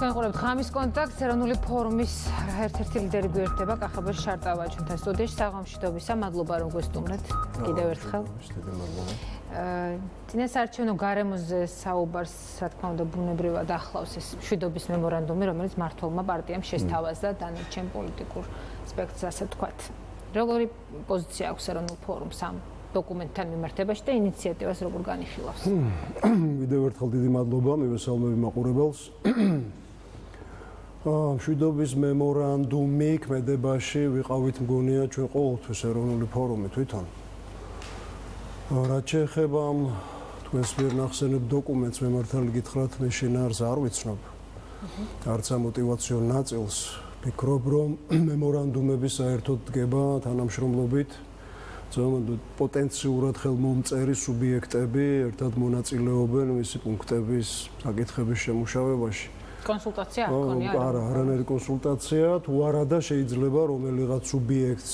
განყურებთ ხამის კონტაქტს ეროვნული ფორუმის ერთ-ერთი ლიდერი გვერდება კახაბერ შარტავა ჩვენთან სტუდიაში საღამშიდობისა მადლობა რომ გვესტუმრეთ. კიდევ ერთხელ. დინეს არჩევნო გარემოზე საუბარს რა თქმა უნდა ბუნებრივად ახლავს ეს მშვიდობის მემორანდუმი რომელიც მართლმა პარტიამ შესთავაზა დანარჩენ პოლიტიკურ სპექტრს ასე ვთქვათ. როგორი პოზიცია აქვს ეროვნულ ფორუმს ამ დოკუმენტთან მიმართებაში და ინიციატივას როგორ განიხილავს? კიდევ ერთხელ დიდი მადლობა მივესალმები მაყურებელს მშვიდობის მემორანდუმი ქმედებაში ვიყავით მგონია ჩვენ ყოველთვის ეროვნული ფორუმი თვითონ. რაც შეეხება ამ თქვენს მიერ ნახსენებ დოკუმენტს მე მართალი გითხრათ მე შინაარს არ ვიცნობ. არც ამ мотиваციო ნაწილს ფიქრობ რომ მემორანდუმები საერთოდ დგება თანამშრომლობით პოტენციურად ხელმომწერი სუბიექტები ერთად მონაწილეობენ მისი პუნქტების საკითხების შემუშავებაში. კონსულტაცია ქონია? არა, არანაირი კონსულტაცია, თუ არა და შეიძლება რომელიღაც სუბიექტს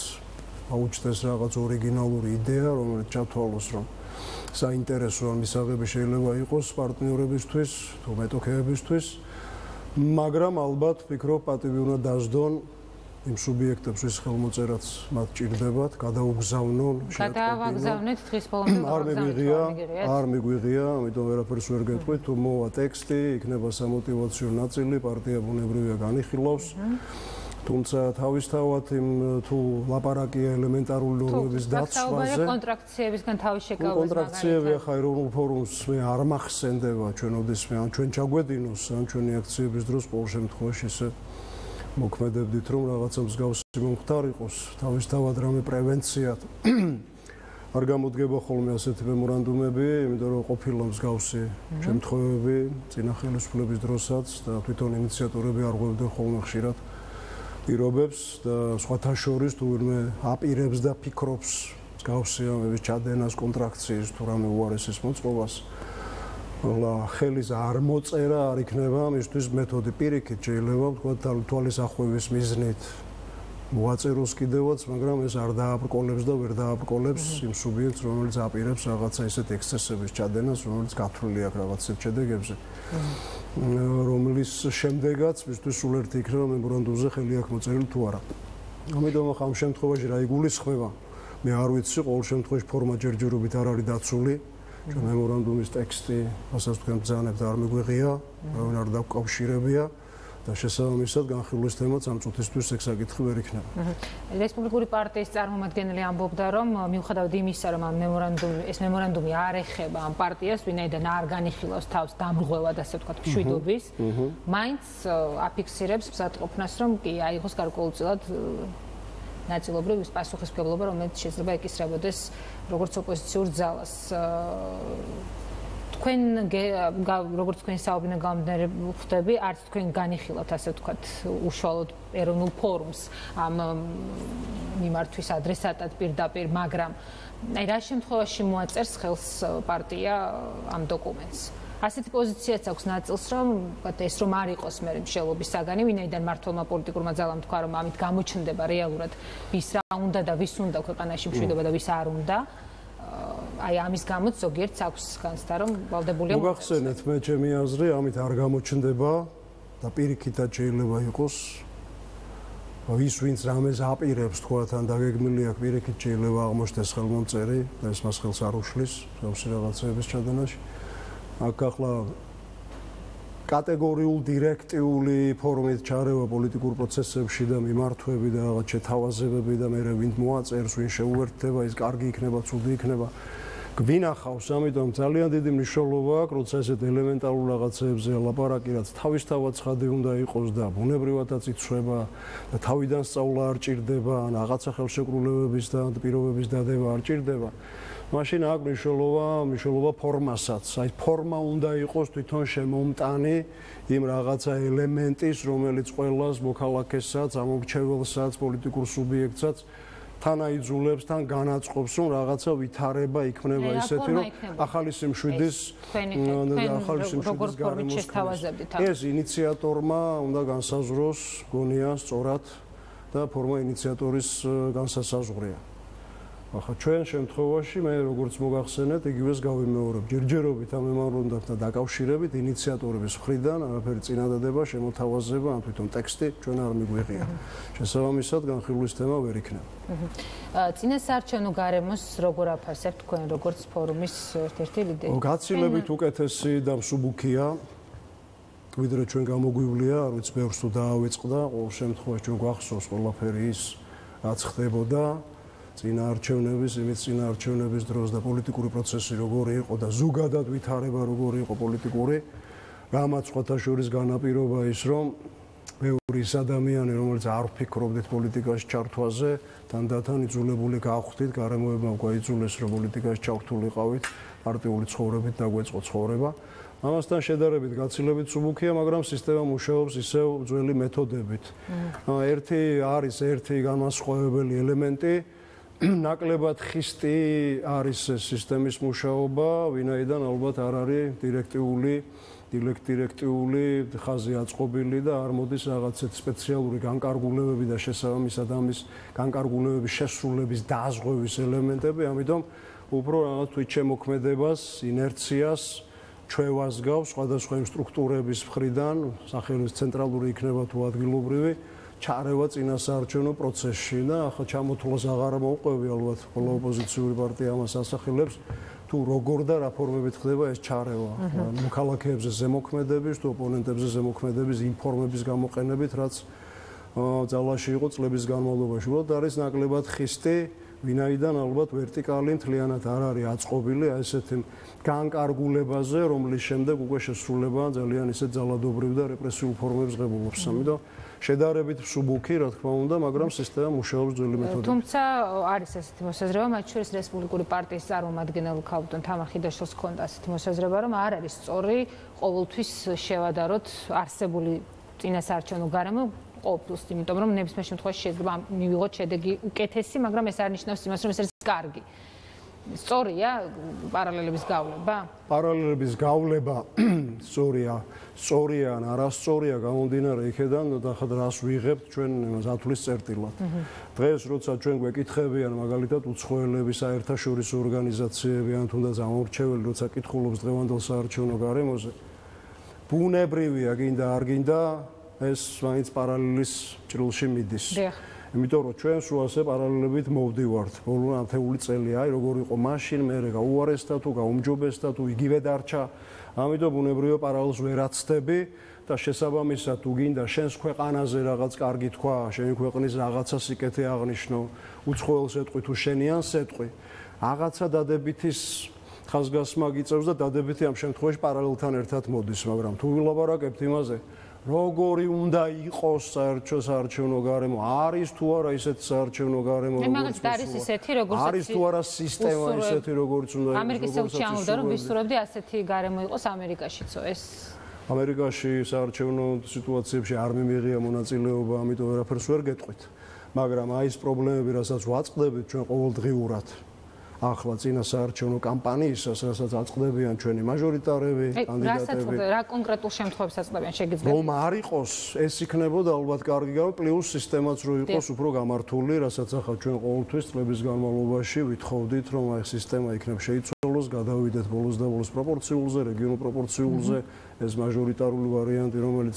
აუჩნდეს რაღაც ორიგინალური იდეა, რომელიც ჩათვალოს, რომ საინტერესოა მისაღები შეიძლება იყოს პარტნიორებისთვის, თუ მეტოქეებისთვის. მაგრამ ალბათ ვფიქრობ, პატივი უნდა დასდონ იმ სუბიექტებს ვის ხელმოწერაც მათ ჭირდებათ, გადაუგზავნონ, შეატყობინონ. გადაავაგზავნეთ დღის ბოლომდე არ მიგვიღია, არ მიგვიღია, ამიტომ ვერაფერს ვერ გეტყვით, თუ მოვა ტექსტი, იქნება სამოტივაციო ნაწილი, პარტია ბუნებრივია განიხილავს. თუმცა თავისთავად იმ თუ ლაპარაკია ელემენტარული ნორმების დაცვაზე, კონტრაქციებისგან თავის შეკავებას კონტრაქციები ახლა ეროვნულ ფორუმს მე არ მახსენდება ჩვენ ოდესმე ან ჩვენ ჩაგვედინოს ან ჩვენი აქციების დროს ყოველ შემთხვევაში ესე მოქმედებდით რომ რაღაცა მსგავსი მომხდარ იყოს თავისთავად რამე პრევენციად არ გამოდგება ხოლმე ასეთი მემორანდუმები იმიტომ რომ ყოფილა მსგავსი შემთხვევები წინა ხელისუფლების დროსაც და თვითონ ინიციატორები არ ღვევდნენ ხოლმე ხშირად პირობებს და სხვათა შორის თუ ვინმე აპირებს და ფიქრობს მსგავსი ამების ჩადენას კონტრაქციის თუ რამე უარესის მოწყობას ხელის არ მოწერა არ იქნება მისთვის მეთოდი პირიქით შეიძლება ვთქვა თვალის ახვევის მიზნით. მოაწეროს კიდევაც მაგრამ ეს არ დააბრკოლებს და ვერ დააბრკოლებს იმ სუბიექტს რომელიც აპირებს რაღაცა ისეთ ექსცესების ჩადენას რომელიც გათვლილი აქვს რაღაც შედეგებზე. რომლის შემდეგაც მისთვის სულ ერთი იქნება მემორანდუმზე ხელი აქვს მოწერილი თუ არა. ამიტომ ახლა ამ შემთხვევაში რა იგულისხმება? მე არ ვიცი ყოველ შემთხვევაში ფორმა ჯერჯერობით არ არის დაცული ჩვენ მემორანდუმის ტექსტი ასაც თქვენ ბრძანებთ არ მიგვიღია, რა არ დაკავშირებია და შესაბამისად განხილვის თემაც ამ წუთისთვის ეგ საკითხი ვერ იქნება. რესპუბლიკური პარტიის წარმომადგენელი ამბობდა, რომ მიუხედავად იმისა, რომ ამ მემორანდუმი ეს მემორანდუმი არ ეხება ამ პარტიას, ვინაიდან არ განიხილავს თავს დამრღვევად, ასე ვთქვათ, მშვიდობის, მაინც აფიქსირებს მსატყოფნას, რომ კი აიღოს გარკვეულწილად ნაწილობრივ ის პასუხისმგებლობა, რომელიც შეიძლება ეკისრებოდეს როგორც ოპოზიციურ ძალას. თქვენ როგორც თქვენ საუბრიდან გამომდინარე ხვდები, არც თქვენ განიხილავთ ასე ვთქვათ უშუალოდ ეროვნულ ფორუმს ამ მიმართვის ადრესატად პირდაპირ, მაგრამ აი რა შემთხვევაში მოაწერს ხელს პარტია ამ დოკუმენტს? ასეთი პოზიციაც აქვს ნაწილს, რომ ეს რომ არ იყოს მე მშელობის საგანი, ვინაიდან მართლმა პოლიტიკურმა ძალამ თქვა, რომ ამით გამოჩნდება რეალურად ვის რა უნდა და ვის უნდა ქვეყანაში მშვიდობა და ვის არ უნდა. აი ამის გამოც ზოგიერთს აქვს განცდა, რომ ვალდებულია მოგახსენეთ მე ჩემი აზრი, ამით არ გამოჩნდება და პირიქითაც შეიძლება იყოს ვის ვინც რამეს აპირებს თქვა თან დაგეგმილი აქვს პირიქით შეიძლება აღმოჩნდეს ხელმომწერი და ეს მას ხელს არ უშლის მსგავსი რაღაცების ჩადენაში. აქ ახლა კატეგორიულ დირექტიული ფორმით ჩარევა პოლიტიკურ პროცესებში და მიმართვები და რაღაც შეთავაზებები და მე ვინ მოაწერს, ვინ შეუერთდება, ის კარგი იქნება, ცუდი იქნება. გვინახავს, ამიტომ ძალიან დიდი მნიშვნელობა აქვს, როცა ესეთ ელემენტარულ რაღაცეებზე ლაპარაკი, რაც თავისთავად ცხადი უნდა იყოს და ბუნებრივადაც იცვება და თავიდან სწავლა არ ჭირდება, ან რაღაცა ხელშეკრულებების და პირობების დადება არ ჭირდება. მაშინ აქვს მნიშვნელობა, მნიშვნელობა ფორმასაც. აი ფორმა უნდა იყოს თვითონ შემომტანი იმ რაღაცა ელემენტის, რომელიც ყველას მოქალაქესაც, ამომრჩეველსაც, პოლიტიკურ სუბიექტსაც თან აიძულებს, თან განაწყობს, რომ რაღაცა ვითარება იქნება ისეთი, რომ ახალი სიმშვიდის ახალი სიმშვიდის გარემოს ეს ინიციატორმა უნდა განსაზღვროს გონია სწორად და ფორმა ინიციატორის განსასაზღვრია. ახლა ჩვენ შემთხვევაში მე როგორც მოგახსენეთ, იგივეს გავიმეორებ. ჯერჯერობით ამ მემორანდუმთან დაკავშირებით ინიციატორების მხრიდან არაფერი წინადადება, შემოთავაზება, ან თვითონ ტექსტი ჩვენ არ მიგვიღია. შესაბამისად, განხილვის თემა ვერ იქნება. წინასაარჩევნო გარემოს როგორ აფასებთ თქვენ როგორც ფორუმის ერთ-ერთი ლიდერი? გაცილებით უკეთესი და მსუბუქია. ვიდრე ჩვენ გამოგვივლია, არ ვიცი, ბევრს თუ დაავიწყდა, ყოველ შემთხვევაში ჩვენ გვახსოვს ყველაფერი ის, რაც ხდებოდა. წინა არჩევნების, იმით წინა არჩევნების დროს და პოლიტიკური პროცესი როგორი იყო და ზოგადად ვითარება როგორი იყო პოლიტიკური გამაცხათა შორის განაპირობა ის რომ მეორე ის ადამიანი რომელიც არ ფიქრობდით პოლიტიკაში ჩართვაზე თანდათან იძულებული გავხდით გარემოებამ გაიძულეს რომ პოლიტიკაში ჩართულიყავით პარტიული ცხოვრებით დაგვეწყო ცხოვრება. ამასთან შედარებით გაცილებით სუბუქია მაგრამ სისტემა მუშაობს ისევ ძველი მეთოდებით. ერთი არის ერთი განმასხვავებელი ელემენტი ნაკლებად ხისტი არის სისტემის მუშაობა, ვინაიდან ალბათ არ არის დირექტიული, დირექტიული ხაზი აწყობილი და არ მოდის რაღაცეთ სპეციალური განკარგულებები და შესაბამისად ამის განკარგულებების შესრულების დაზღვევის ელემენტები, ამიტომ უფრო რაღაც თვით შემოქმედებას, ინერციას ჩვევას გავს სხვადასხვა სტრუქტურების მხრიდან, სახელმწიფოს ცენტრალური იქნება თუ ადგილობრივი ჩარევა წინასაარჩევნო პროცესში და ახლა ჩამოთვლას აღარ მოყვევი ალბათ ხოლო ოპოზიციური პარტია ამას ასახელებს თუ როგორ და რა ფორმებით ხდება ეს ჩარევა. მოქალაქეებზე ზემოქმედების თუ ოპონენტებზე ზემოქმედების ინფორმების გამოყენებით რაც ძალაში იყო წლების განმავლობაში. უბრალოდ არის ნაკლებად ხისტი ვინაიდან ალბათ ვერტიკალი მთლიანად არ არის აწყობილი აი ესეთი განკარგულებაზე რომლის შემდეგ უკვე შესრულება ძალიან ისე ძალადობრივ და რეპრესიულ ფორმებს ღებულობს. ამიტომ შედარებით სუბუქი, რა თქმა უნდა, მაგრამ სისტემა მუშაობს ძველი მეთოდით. თუმცა არის ესეთი მოსაზრება, მათ შორის რესპუბლიკური პარტიის წარმომადგენელ ქალბატონ თამახიდაშოს ქონდა ესეთი მოსაზრება, რომ არ არის სწორი ყოველთვის შევადაროთ არსებული წინასაარჩევნო გარემო ყოველთვის, იმიტომ რომ ნებისმიერ შემთხვევაში შეიძლება მივიღოთ შედეგი უკეთესი, მაგრამ ეს არ ნიშნავს იმას, რომ ეს არის კარგი. სწორია პარალელების გავლება? პარალელების გავლება სწორია. სწორია ან არასწორია გამომდინარე იქედან და ხა რას ვიღებთ ჩვენ იმას ათulis წერტილად. დღეს როცა ჩვენ გვეკითხებიან მაგალითად უცხოელების საერთაშორისო ორგანიზაციები ან თუნდაც ამორჩეველი როცა კითხულობს დღევანდელ საარჩევნო გარემოზე ბუნებრივია გინდა არ გინდა ეს მაინც პარალელის ჭრილში მიდის. დიახ. იმიტომ რომ ჩვენ სულ ასე პარალელებით მოვდივართ. ბოლო ათეული წელი აი როგორ იყო მაშინ მე რა უარესდა თუ გაუმჯობესდა თუ იგივე დარჩა. ამიტომ ბუნებრივია პარალელს ვერ აცდები და შესაბამისად თუ გინდა შენს ქვეყანაზე რაღაც კარგი თქვა შენი ქვეყნის რაღაცა სიკეთე აღნიშნო უცხოელს ეტყვი თუ შენიან სეტყვი. რაღაცა დადებითის ხაზგასმა გიწევს და დადებითი ამ შემთხვევაში პარალელთან ერთად მოდის მაგრამ თუ ვილაპარაკებთ იმაზე როგორი უნდა იყოს საერთო საარჩევნო გარემო? არის თუ არა ისეთი საარჩევნო გარემო, როგორც არის ისეთი, როგორც არის თუ არა სისტემა ისეთი, როგორც უნდა იყოს? ამერიკის საჩამოვდა, რომ ვისურვებდი ასეთი გარემო იყოს ამერიკაშიც, ეს ამერიკაში საარჩევნო სიტუაციებში არ მიმიღია მონაწილეობა, ამიტომ ვერაფერს ვერ გეტყვით. მაგრამ აი ეს პრობლემები, რასაც ვაწყდებით ჩვენ ყოველდღიურად, ახლა წინა საარჩევნო კამპანიისას, რასაც აწყდებიან ჩვენი მაჟორიტარები, კანდიდატები. რა კონკრეტულ შემთხვევებს აწყდებიან შეგიძლიათ? რომ არ იყოს, ეს იქნებოდა ალბათ კარგი გამო, პლუს სისტემაც რო იყოს უფრო გამართული, რასაც ახლა ჩვენ ყოველთვის წლების განმავლობაში ვითხოვდით, რომ აი სისტემა იქნებ შეიცვალოს, გადავიდეთ ბოლოს და ბოლოს პროპორციულზე, რეგიონულ პროპორციულზე, ეს მაჟორიტარული ვარიანტი, რომელიც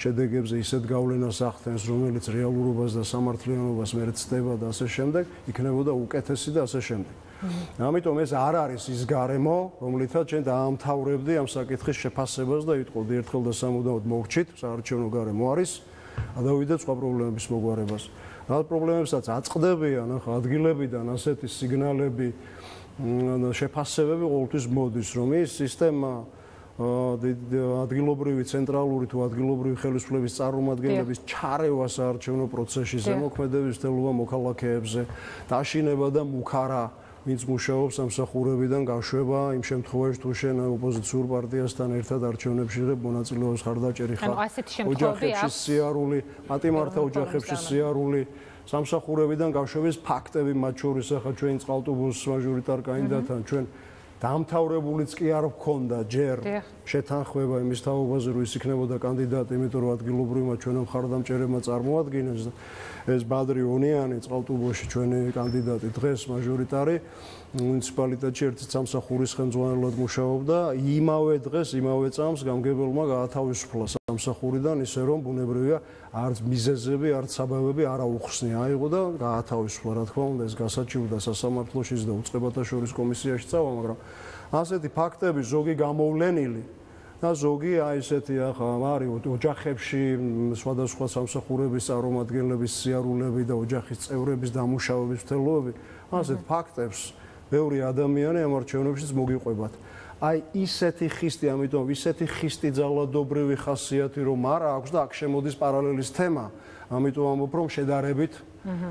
შედეგებზე ისეთ გავლენას ახდენს, რომელიც რეალურობას და სამართლიანობას მერცდება და ასე შემდეგ, იქნებოდა უკეთესი და ასე შემდეგ. ამიტომ ეს არ არის ის გარემო, რომლითაც ჩვენ დაამთავრებდი ამ საკითხის შეფასებას და ვიტყოდი ერთხელ და სამუდამოდ მოვრჩით, საარჩევნო გარემო არის, ადავიდეთ სხვა პრობლემების მოგვარებას. რა პრობლემებსაც აწყდებიან ახლა ადგილებიდან ასეთი სიგნალები შეფასებები ყოველთვის მოდის, რომ ის სისტემა ადგილობრივი ცენტრალური თუ ადგილობრივი ხელისუფლების წარმომადგენლების ჩარევა საარჩევნო პროცესში ზემოქმედების თელობა მოქალაქეებზე. დაშინება და მუქარა ვინც მუშაობს სამსახურებიდან გაშვება იმ შემთხვევაში თუ შენ ოპოზიციურ პარტიასთან ერთად არჩევნებში ღებ მონაწილეობს ხარდაჭერი ხარ ოჯახებში სიარული მათიმართა ოჯახებში სიარული სამსახურებიდან გაშვების ფაქტები მათ შორის ახლა ჩვენ წყალტუბოს მაჟორიტარ კანდიდატთან ჩვენ დამთავრებულიც კი არ მქონდა ჯერ შეთანხმება იმის თაობაზე რომ ის იქნებოდა კანდიდატი, იმიტომ რომ ადგილობრივმა ჩვენო მხარდამჭერებმა წარმოადგენს ეს ბადრი უნიანი წყალტუბოში ჩვენი კანდიდატი დღეს მაჟორიტარი მუნიციპალიტეტში ერთი სამსახურის ხელმძღვანელად მუშაობდა. იმავე დღეს იმავე წამს გამგებელმა გაათავისუფლა სამსახურიდან ისე რომ ბუნებრივია არც მიზეზები არც საბაბები არ აუხსნია აიღო და გაათავისუფლა. რა თქმა უნდა ეს გასაჩივრდა სასამართლოშიც და უწყებათა შორის კომისიაში წავა მაგრამ ასეთი ფაქტები ზოგი გამოვლენილი და ზოგი აი ესეთი ახლა არის ოჯახებში სხვადასხვა სამსახურების წარმომადგენლების სიარულები და ოჯახის წევრების დამუშავების თელოები ასეთ ფაქტებს ბევრი ადამიანი ამ არჩევნებშიც მოგიყვებათ. აი ისეთი ხისტი, ამიტომ ისეთი ხისტი ძალადობრივი ხასიათი რომ არ აქვს და აქ შემოდის პარალელის თემა. ამიტომ ამბობ რომ შედარებით,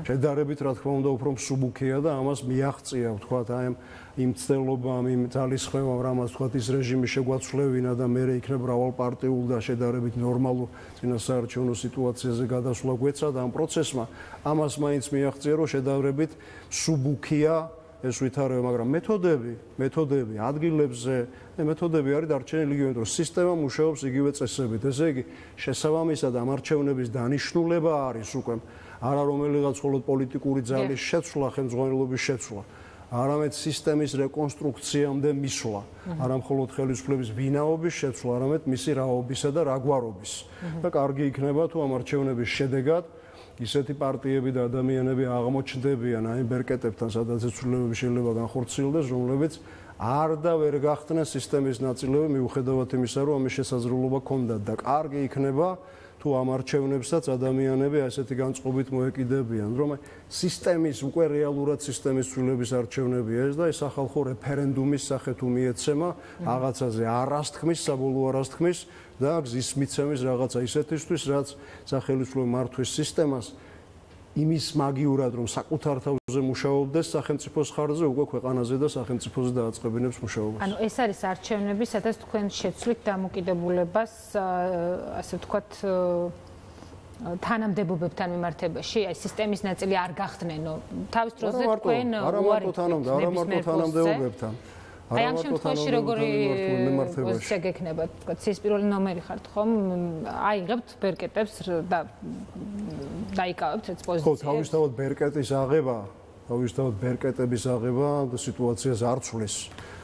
შედარებით რა თქმა უნდა უფრო მსუბუქია და ამას მიაღწია, ვთქვათ, აი იმ ცდელობამ, იმ ძალისხმევამ, რამაც ვთქვათ ის რეჟიმი შეგვაცვლევინა და მე იქნებ რავალპარტიულ და შედარებით ნორმალურ წინასაარჩევნო სიტუაციაზე გადასვლა გვეცა და ამ პროცესმა ამას მაინც მიაღწია რომ შედარებით მსუბუქია ეს ვითარება, მაგრამ მეთოდები, მეთოდები ადგილებზე, და მეთოდები არის დარჩენილი იგივე, რომ სისტემა მუშაობს იგივე წესებით. ესე იგი, შესაბამისად ამ არჩევნების დანიშნულება არის უკვე არა რომელიღაც მხოლოდ პოლიტიკური ძალის შეცვლა, ხელმძღვანელობის შეცვლა, არამედ სისტემის რეკონსტრუქციამდე მისვლა, არა მხოლოდ ხელისუფლების ვინაობის შეცვლა, არამედ მისი რაობისა და რაგვარობის. და კარგი იქნება თუ ამ არჩევნების შედეგად ისეთი პარტიები და ადამიანები აღმოჩნდებიან აი ბერკეტებთან, სადაც ცვლილებები შეიძლება განხორციელდეს, რომლებიც არ და ვერ გახდნენ სისტემის ნაწილები მიუხედავად იმისა, რომ ამის შესაძლებლობა ქონდათ და კარგი იქნება თუ ამ არჩევნებსაც ადამიანები ასეთი განწყობით მოეკიდებიან, რომ სისტემის უკვე რეალურად სისტემის ცვლილების არჩევნებია ეს და ეს ახალხო რეფერენდუმის სახე თუ მიეცემა რაღაცაზე არასთქმის, საბოლოო არასთქმის და გზის მიცემის რაღაცა ისეთისთვის, რაც სახელმწიფო მართვის სისტემას იმის მაგიურად რომ საკუთარ თავზე მუშაობდეს სახელმწიფოს ხარჯზე უკვე ქვეყანაზე და სახელმწიფოზე დააწყებინებს მუშაობას. ანუ ეს არის არჩევნები, სადაც თქვენ შეცვლით დამოკიდებულებას, ასე ვთქვათ, თანამდებობებთან მიმართებაში, აი სისტემის ნაწილი არ გახდნენო. თავის დროზე თქვენ არა მარტო თანამდებობებთან, არა მარტო თანამდებობებთან. აი ამ შემთხვევაში როგორი პოზიცია გექნება? თქო, ცის პირველი ნომერი ხართ ხომ? აიღებთ ბერკეტებს და დაიკავებთ ეს პოზიციას. ხო, თავისთავად ბერკეტის აღება, თავისთავად ბერკეტების აღება და სიტუაციას არ ცვლის.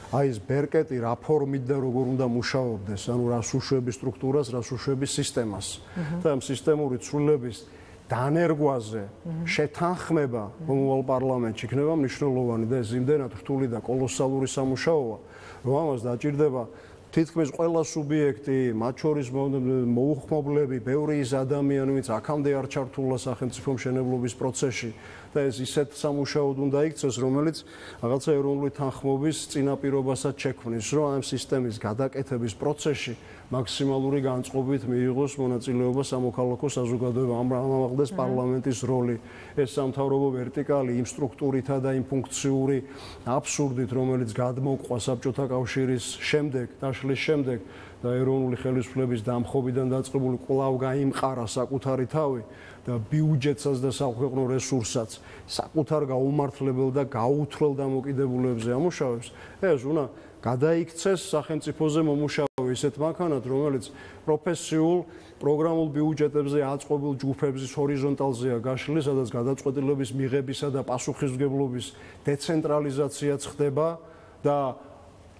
აი ეს ბერკეტი რა ფორმით და როგორ უნდა მუშაობდეს, ანუ რა სუშვების სტრუქტურას, რა სუშვების სისტემას. და ამ სისტემური ცვლილების დანერგვაზე შეთანხმება მომავალ პარლამენტში. იქნება მნიშვნელოვანი და ეს იმდენად რთული და კოლოსალური სამუშაოა, რომ ამას დაჭირდება თითქმის ყველა სუბიექტი, მათ შორის მოუხმობლები, ბევრი ის ადამიანი, ვინც აქამდე არ ჩართულა სახელმწიფო მშენებლობის პროცესში, და ეს ისეთ სამუშაოდ უნდა იქცეს, რომელიც რაღაცა ეროვნული თანხმობის წინაპირობასაც შექმნის, რომ ამ სისტემის გადაკეთების პროცესში მაქსიმალური განწყობით მიიღოს მონაწილეობა სამოქალაქო საზოგადოებამ, ამაღლდეს პარლამენტის როლი, ეს სამთავრობო ვერტიკალი იმ სტრუქტურითა და იმ ფუნქციური აბსურდით, რომელიც გადმოყვა საბჭოთა კავშირის შემდეგ, დაშლის შემდეგ და ეროვნული ხელისუფლების დამხობიდან დაწყებული კვლავ გაიმყარა საკუთარი თავი და ბიუჯეტსაც და საქვეყნო რესურსსაც საკუთარ გაუმართლებელ და გაუთრელ დამოკიდებულებზე ამუშავებს, ეს უნდა გადაიქცეს სახელმწიფოზე მომუშავე ისეთ მანქანად, რომელიც პროფესიულ პროგრამულ ბიუჯეტებზე აწყობილ ჯგუფების ჰორიზონტალზეა გაშლილი, სადაც გადაწყვეტილების მიღებისა და პასუხისმგებლობის დეცენტრალიზაციაც ხდება და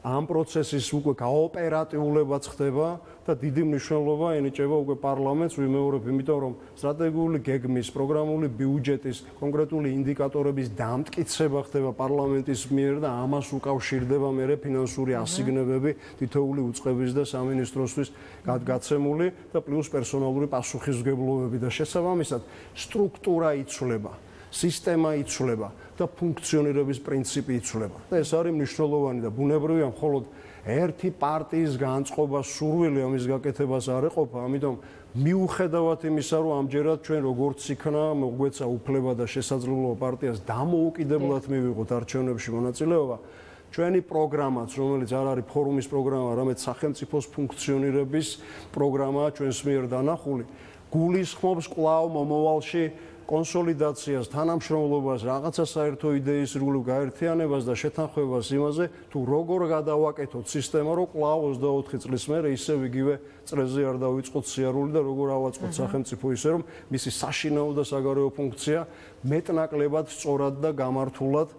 ამ პროცესის უკვე გაოპერატიულებაც ხდება და დიდი მნიშვნელობა ენიჭება უკვე პარლამენტს ვიმეორებ, იმიტომ რომ სტრატეგიული გეგმის, პროგრამული ბიუჯეტის, კონკრეტული ინდიკატორების დამტკიცება ხდება პარლამენტის მიერ და ამას უკავშირდება მეორე ფინანსური ასიგნებები თითოეული უწყების და სამინისტროსთვის გაცემული და პლუს პერსონალური პასუხისმგებლობები და შესაბამისად სტრუქტურა იცვლება. სისტემა იცვლება და ფუნქციონირების პრინციპი იცვლება. და ეს არის მნიშვნელოვანი და ბუნებრივია მხოლოდ ერთი პარტიის განწყობა სურვილი ამის გაკეთებას არ ეყოფა, ამიტომ მიუხედავად იმისა, რომ ამჯერად ჩვენ როგორც იქნა მოგვეცა უფლება და შესაძლებლობა პარტიას დამოუკიდებლად მივიღოთ არჩევნებში მონაწილეობა, ჩვენი პროგრამაც, რომელიც არ არის ფორუმის პროგრამა, არამედ სახელმწიფოს ფუნქციონირების პროგრამაა ჩვენს მიერ დანახული, გულისხმობს კვლავ მომავალში კონსოლიდაციას, თანამშრომლობას, რაღაცა საერთო იდეის რულივ გაერთიანებას და შეთანხმებას იმაზე, თუ როგორ გადავაკეთოთ სისტემა, რომ კვლავ 24 წლის მერე ისევ იგივე წრეზე არ დავიწყოთ სიარული და როგორ ავაწყოთ სახელმწიფო ისე, რომ მისი საშინაო და საგარეო ფუნქცია მეტნაკლებად სწორად და გამართულად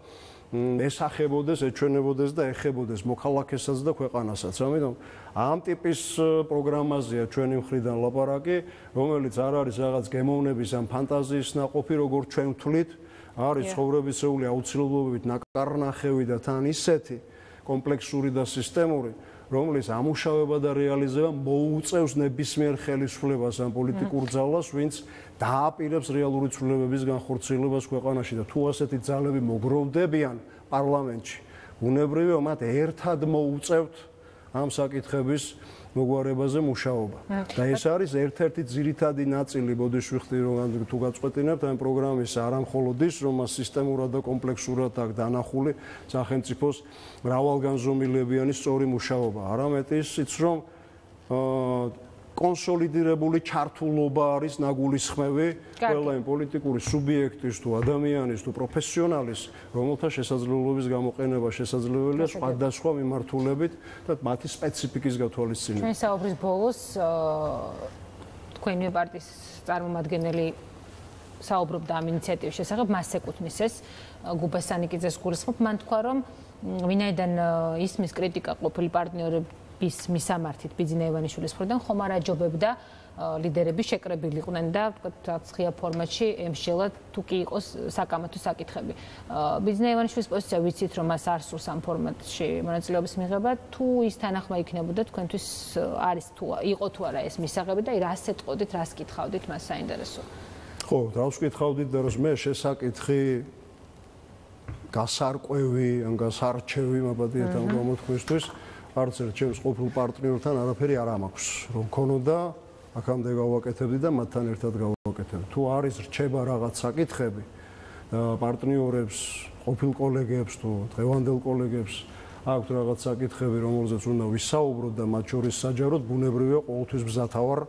ესახებოდეს, ეჩვენებოდეს და ეხებოდეს მოქალაქესაც და ქვეყანასაც. ამიტომ ამ ტიპის პროგრამაზეა ჩვენი მხრიდან ლაპარაკი, რომელიც არ არის რაღაც გემოვნების ან ფანტაზიის ناყოფი, როგორც ჩვენ ვთვლით, არის ცხოვრებისეული აუცილებლობებით ნაკარნახევი და თან ისეთი კომპლექსური და სისტემური რომლის ამუშავება და რეალიზება მოუწევს ნებისმიერ ხელისუფლებას ან პოლიტიკურ ძალას, ვინც დააპირებს რეალური ცვლილებების განხორციელებას ქვეყანაში და თუ ასეთი ძალები მოგროვდებიან პარლამენტში, უნებრივია მათ ერთად მოუწევთ ამ საკითხების მოგვარებაზე მუშაობა. და ეს არის ერთ-ერთი ძირითადი ნაწილი, ბოდიში ვიხდი რომ თუ გაწყვეტინებთ ამ პროგრამის არამხოლოდ ის, რომ სისტემურად და კომპლექსურად აქვს დანახული სახელმწიფოს მრავალგანზომილებიანი სწორი მუშაობა, არამედ ისიც რომ აა კონსოლიდირებული ჩართულობა არის ნაგულისხმევი ყველა იმ პოლიტიკური სუბიექტის თუ ადამიანის თუ პროფესიონალის, რომელთა შესაძლებლობის გამოყენება შესაძლებელია სხვადასხვა მიმართულებით და მათი სპეციფიკის გათვალისწინებით. ჩვენ საუბრის ბოლოს თქვენი პარტიის წარმომადგენელი საუბრობდა ამ ინიციატივის შესახებ, მას ეკუთვნის ეს გუბესანიკიძეს გულისხმობ, მან თქვა რომ ვინაიდან ისმის კრიტიკა ყოფილი პარტნიორები ის მისამართით ბიძინა ივანიშვილის მხრიდან ხომ არ აჯობებდა ლიდერები შეკრებილიყვნენ და თქვა ცხია ფორმატში ემშელად თუ კი იყოს საკამათო საკითხები. ბიძინა ივანიშვილის პოზიცია ვიცით რომ მას არ სურს ამ ფორმატში მონაწილეობის მიღება თუ ის თანახმა იქნებოდა თქვენთვის არის თუ იყო თუ არა ეს მისაღები და რას ეთყოდით რას კითხავდით მას საინტერესო. ხო, რას კითხავდით და რომ მე შესაკითხი გასარკვევი ან გასარჩევი მაბადიეთ ამ გამოთქვისთვის არც ერთ ჩემს ყოფილ პარტნიორთან არაფერი არ ამაქვს. რომ ქონოდა აქამდე გავაკეთებდი და მათთან ერთად გავაკეთებდი თუ არის რჩება რაღაც საკითხები პარტნიორებს ყოფილ კოლეგებს თუ დღევანდელ კოლეგებს აქვთ რაღაც საკითხები რომელზეც უნდა ვისაუბროთ და მათ შორის საჯაროდ ბუნებრივია ყოველთვის მზათავარ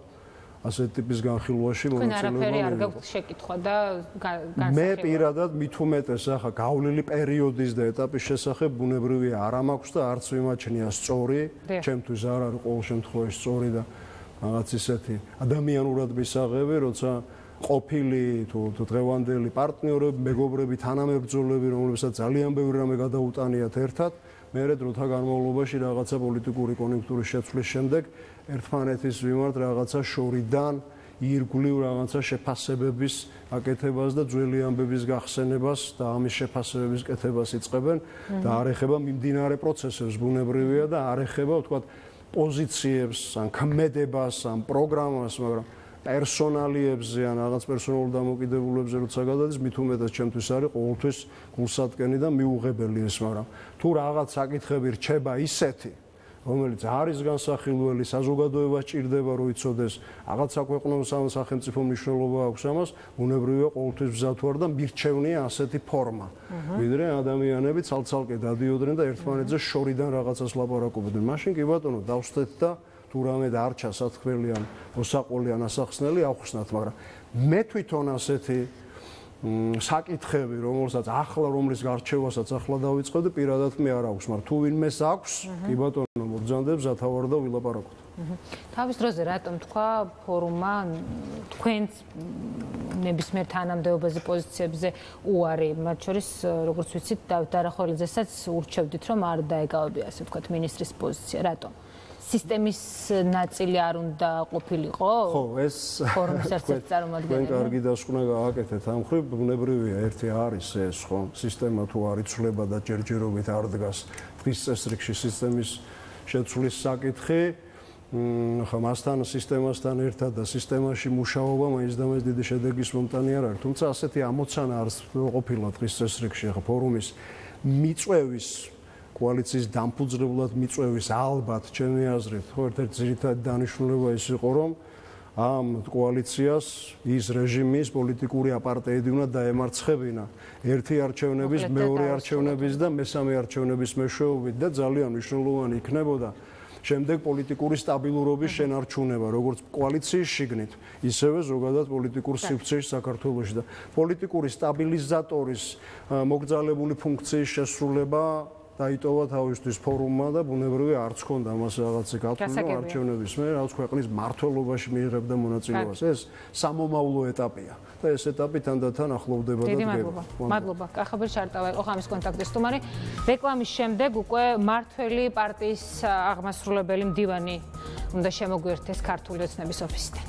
ასეთ ტიპის განხილვაში მონაწილეობა. არაფერი არ გაქვთ შეკითხვა და განსახილვა. მე პირადად მით უმეტეს ახლა გავლილი პერიოდის და ეტაპის შესახებ ბუნებრივია არ მაქვს და არც ვიმაჩნია სწორი, ჩემთვის არ არის ყოველ შემთხვევაში სწორი და რაღაც ისეთი ადამიანურად მისაღები, როცა ყოფილი თუ დღევანდელი პარტნიორები, მეგობრები, თანამებრძოლები, რომლებსაც ძალიან ბევრი რამე გადაუტანიათ ერთად, მე რე დროთა განმავლობაში რაღაცა პოლიტიკური კონjunქტურის შეცვლის შემდეგ ერთმანეთის მიმართ რაღაცა შორიდან ირგვლივ რაღაცა შეფასებების აკეთებას და ძველი ამბების გახსენებას და ამის შეფასებების კეთებას იწყებენ და არ ეხება მიმდინარე პროცესებს ბუნებრივია და არ ეხება ვთქვათ პოზიციებს ან ქმედებას ან პროგრამას მაგრამ პერსონალიებზე ან რაღაც პერსონალურ დამოკიდებულებზე როცა გადადის მით უმეტეს ჩემთვის არის ყოველთვის გულსატკენი და მიუღებელი ეს მაგრამ თუ რაღაც საკითხები რჩება ისეთი რომელიც არის განსახილველი საზოგადოება ჭირდება რომ იცოდეს. რაღაცა ქვეყნოს ან სახელმწიფო მნიშვნელობა აქვს ამას უნებრივია ყოველთვის ბზათვარ და მირჩევნია ასეთი ფორმა. ვიდრე ადამიანები ცალ-ცალკე დადიოდნენ და ერთმანეთზე შორიდან რაღაცას ლაპარაკობდნენ. მაშინ კი ბატონო დავსწრეთ და თუ რამე დარჩა სათქმელი ან მოსაყოლი ან ასახსნელი ავხსნათ მაგრამ მე თვითონ ასეთი საკითხები, რომელსაც ახლა რომლის გარჩევასაც ახლა დავიწყებდი, პირადად მე არ აქვს, მაგრამ თუ ვინმეს აქვს, კი ბატონო, მოგზანდებს ათავარ და ვილაპარაკოთ. თავის დროზე რატომ თქვა ფორუმმა თქვენს ნებისმიერ თანამდებობაზე პოზიციებზე უარი, მათ შორის როგორც ვიცით, დარახოლიძესაც ურჩევდით, რომ არ დაეკავებია, ასე ვთქვათ, ministris პოზიცია, რატომ? სისტემის ნაწილი არ უნდა ყოფილიყო? ხო, ეს ფორმის ერთ-ერთი წარმოადგენელი. თქვენ კარგი დასკვნა გააკეთეთ ამ ხრი, ბუნებრივია, ერთი არის ეს, ხო, სისტემა თუ არ იცვლება და ჯერჯერობით არ დგას დღის წესრიგში სისტემის შეცვლის საკითხი. ხა მასთან სისტემასთან ერთად და სისტემაში მუშაობა მაინც და მაინც დიდი შედეგის მომტანი არ არის. თუმცა ასეთი ამოცანა არის ყოფილა დღის წესრიგში, ხა ფორუმის მიწვევის კოალიციის დამფუძნებლად მიწვევის ალბათ ჩემი აზრით ხო ერთ-ერთი ძირითადი დანიშნულება ის იყო რომ ამ კოალიციას ის რეჟიმის პოლიტიკური აპარტეიდი უნდა დაემარცხებინა. ერთი არჩევნების მეორე არჩევნების და მესამე არჩევნების მეშვეობით და ძალიან მნიშვნელოვანი იქნებოდა. შემდეგ პოლიტიკური სტაბილურობის შენარჩუნება, როგორც კოალიციის შიგნით, ისევე ზოგადად პოლიტიკურ სივრცეში საქართველოში და პოლიტიკური სტაბილიზატორის მოგზალებული ფუნქციის შესრულება დაიტოვა თავისთვის ფორუმმა და ბუნებრივი არც ქონდა მას რაღაცე გათვლილი არჩევნების მე რაც ქვეყნის მართლობაში მიიღებდა მონაწილეობას. ეს სამომავლო ეტაპია და ეს ეტაპი თანდათან ახლოვდება და დგება. მადლობა. მადლობა. კახაბერ ჩარტავა იყო ხამის კონტაქტის სტუმარი. რეკლამის შემდეგ უკვე მართველი პარტიის აღმასრულებელი მდივანი უნდა შემოგვიერთდეს ქართული ოცნების ოფისიდან